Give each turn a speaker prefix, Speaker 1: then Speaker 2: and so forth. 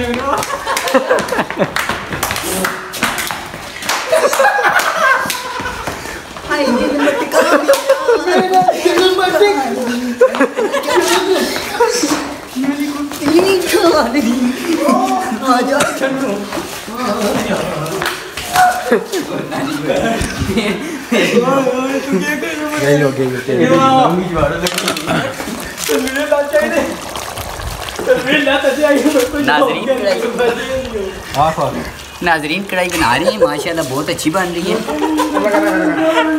Speaker 1: yerine beni bak.
Speaker 2: Ay gelin bak bir kalan yok. Gelin bak bir. Gelin kalan. Hadi aç
Speaker 1: kendini. Geliyor geliyor geliyor. Geliyor. Geliyor. Geliyor. Geliyor.
Speaker 3: नाजरीन कढ़ाई। बना रही है माशाल्लाह बहुत अच्छी बन रही है।